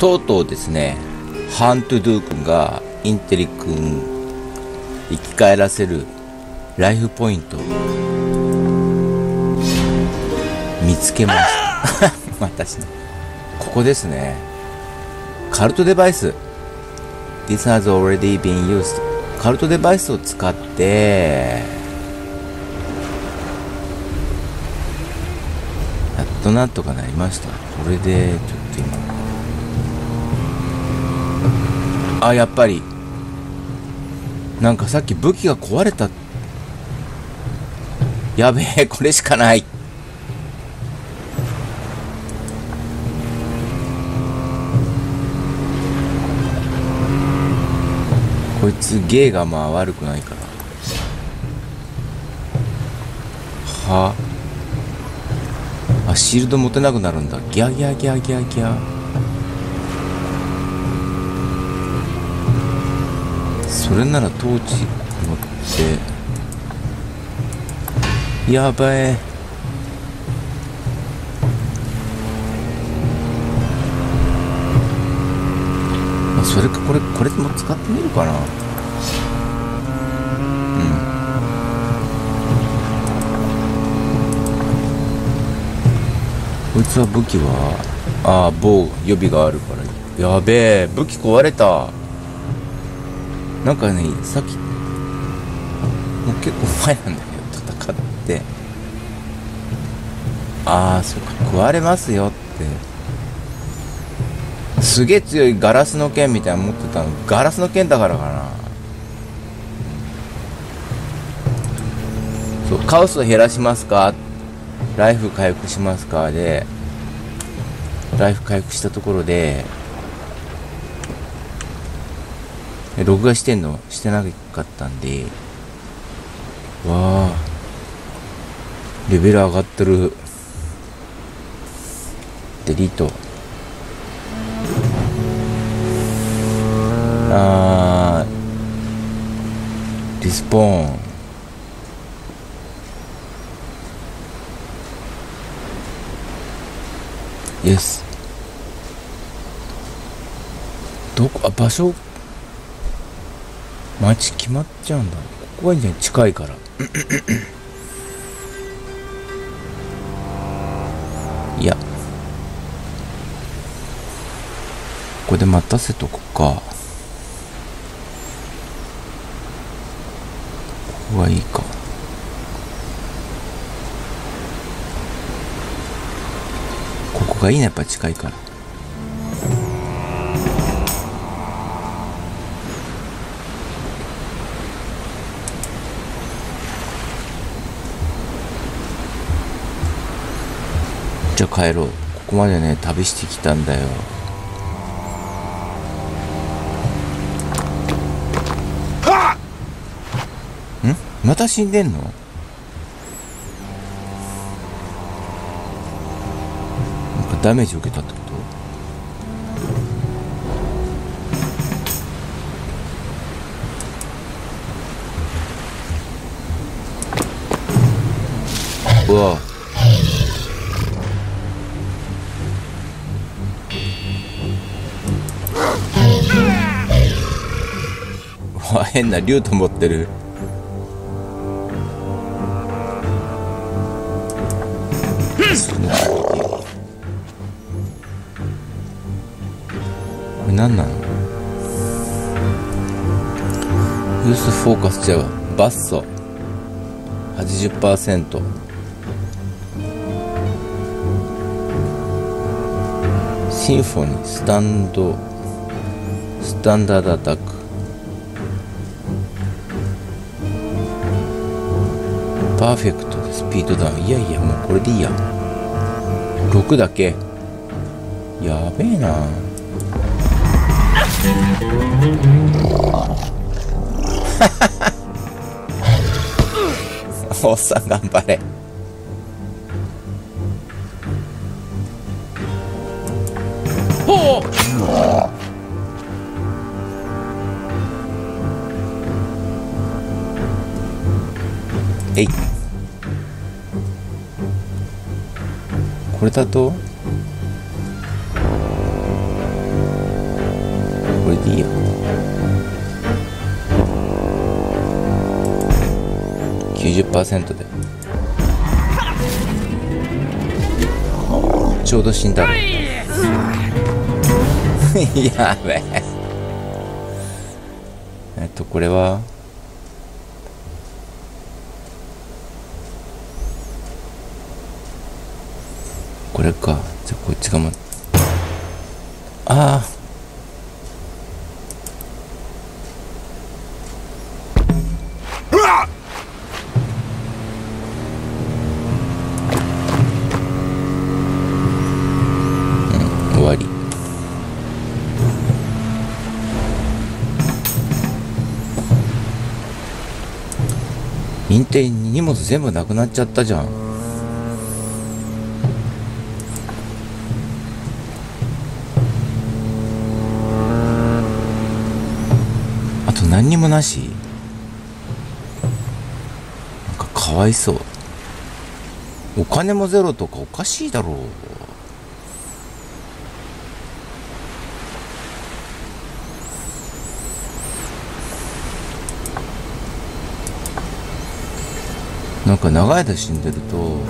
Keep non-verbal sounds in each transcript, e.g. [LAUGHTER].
とうとうですね、ハントゥドゥ君がインテリ君生き返らせるライフポイント見つけました。[LAUGHS] 私の。ここですね。カルトデバイス。This has already been used. カルトデバイスを使って、やっとなんとかなりました。これで、ちょっと今。あ、やっぱり。なんかさっき武器が壊れた。やべえ、これしかない。こいつ芸がまあ悪くないから。は？あ、シールド持てなくなるんだ。ギャギャギャギャギャ。それならトーチ持って。やばい。それかこれこれも使ってみるかなうんこいつは武器はああ某予備があるからやべえ武器壊れたなんかねさっきもう結構前なんだけど戦って。ああそっか壊れますよって。すげえ強いガラスの剣みたいなの持ってたの。ガラスの剣だからかな。そうカオスを減らしますか？ライフ回復しますか？でライフ回復したところでえ録画してんの？してなかったんで。わあ。レベル上がってる。デリート。あー。リスポーン。イエス。どこ？あ場所？街決まっちゃうんだ。ここがいいんじゃない近いから。いや。ここで待たせとくか。ここがいいか。ここがいいねやっぱ近いから。帰ろう。ここまでね旅してきたんだよ。ん？また死んでんの？なんかダメージ受けたってこと？うわ変な竜と持ってる。これ何なの？ユースフォーカス違うバッソ。80%シンフォニー。スタンド。スタンダードアタック。パーフェクトスピードダウン。いやいやもうこれでいいや。6だけ。やべえな。[LAUGHS] おっさん頑張れ。えい。これだと？これでいいや。90%で。ちょうど死んだろ [LAUGHS] やべえ。えっとこれは？これか。じゃあこっちがまああ終わり。認定荷物全部なくなっちゃったじゃん。何にもなし？なんかかわいそう。お金もゼロとかおかしいだろう。なんか長い間死んでると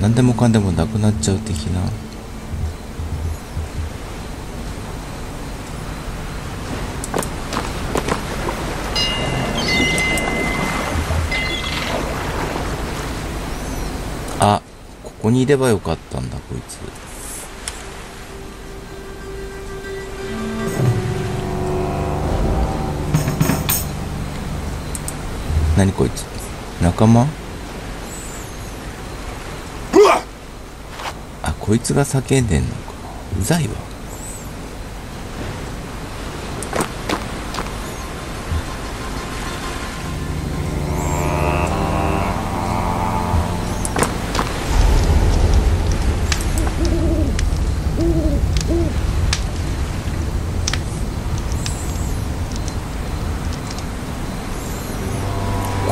何でもかんでもなくなっちゃう的なここにいればよかったんだこいつ。何こいつ？仲間？あこいつが叫んでんのか。うざいわ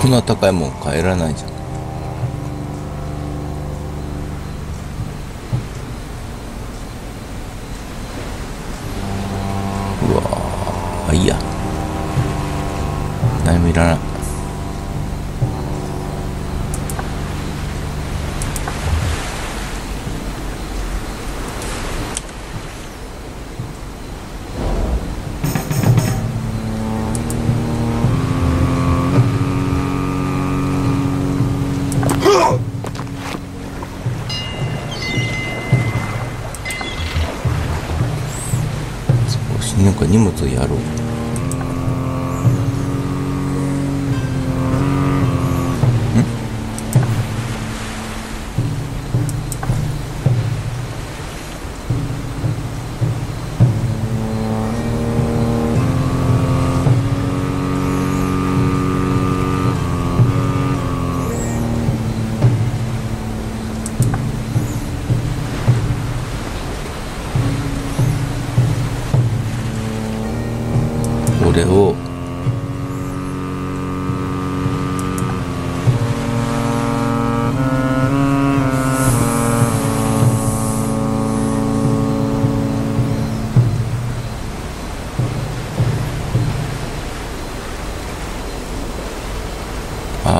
んな高いもん帰らないじゃん。うわあいいや。何もいらない。か荷物をやろう。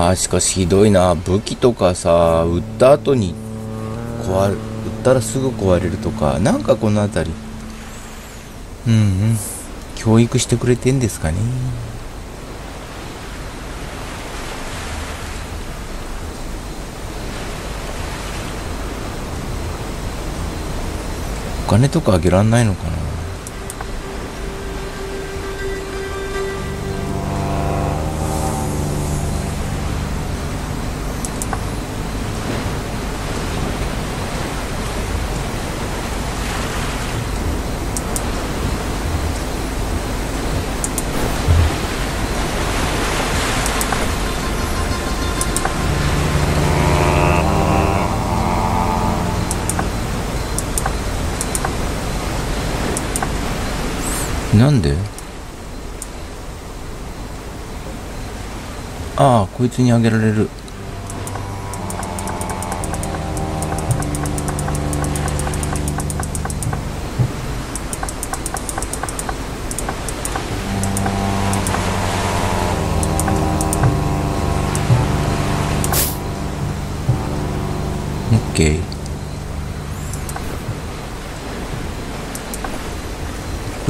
あーしかしひどいな。武器とかさ撃った後に壊れ撃ったらすぐ壊れるとかなんかこの辺り。うんうん。教育してくれてんですかね。お金とかあげらんないのかな。なんで？ああこいつにあげられる。オッケー。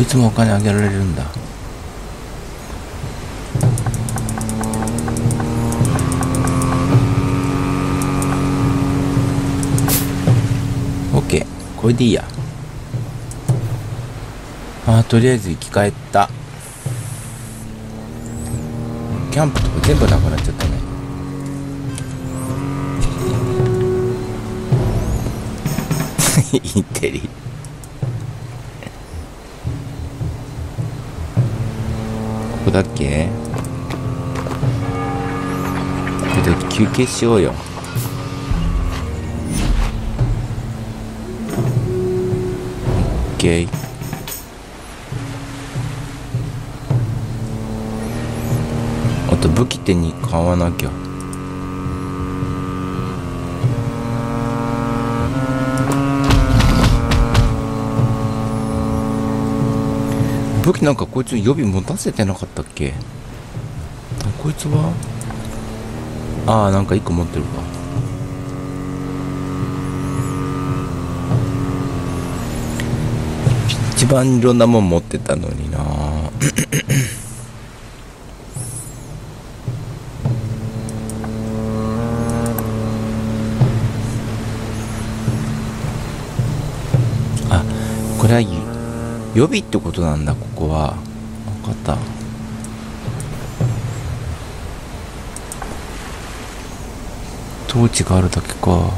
いつもお金あげられるんだ。OK これでいいや。あーとりあえず生き返った。キャンプとか全部なくなっちゃったね。[LAUGHS] インテリ。こだっけ？ちょっと休憩しようよ。オッケー。あと武器手に買わなきゃ。武器なんかこいつ予備持たせてなかったっけ？こいつは？ああなんか一個持ってるか一番いろんなもん持ってたのにな。あこれは予備ってことなんだここは。分かった。トーチがあるだけか。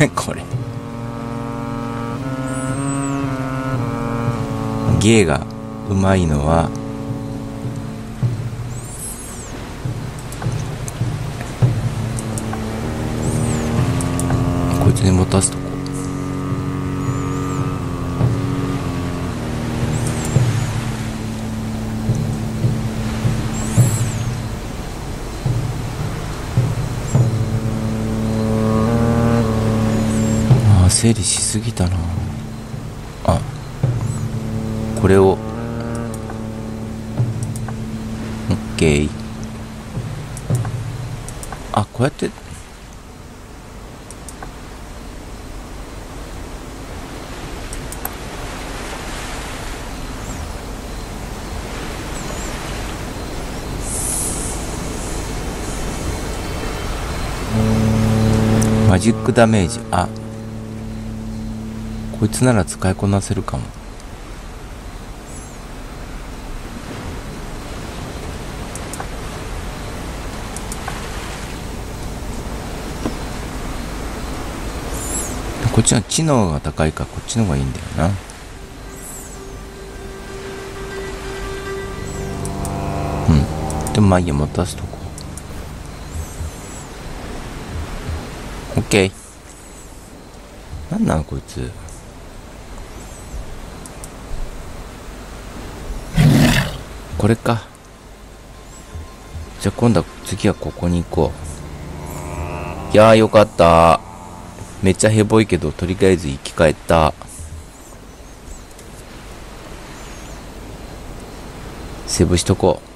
[LAUGHS] これ。芸がうまいのはこいつに持たすとこ。ああ整理しすぎたな。あ。これを。オッケー。あこうやってマジックダメージ。あ。こいつなら使いこなせるかも。こっちの知能が高いかこっちの方がいいんだよな。うん。でもまあいいや持たすとこオッケー。なんなのこいつ。これか。じゃあ今度は次はここに行こう。いやーよかった。めっちゃヘボいけどとりあえず生き返った。セーブしとこう。